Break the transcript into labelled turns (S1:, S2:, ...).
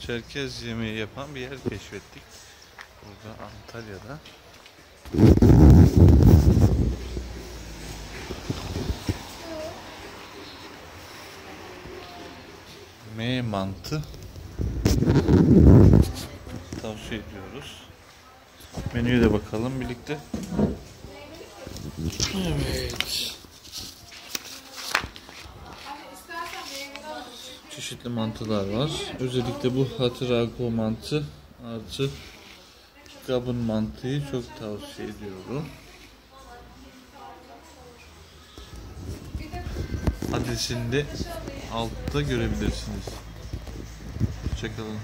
S1: Çerkez yemeği yapan bir yer keşfettik. Burada Antalya'da. M mantı tavsiye ediyoruz. Menüye de bakalım birlikte. Evet. Çeşitli mantılar var. Özellikle bu hatırago mantı artı kabın mantıyı çok tavsiye ediyorum. Adresini de altta görebilirsiniz. Hoşçakalın.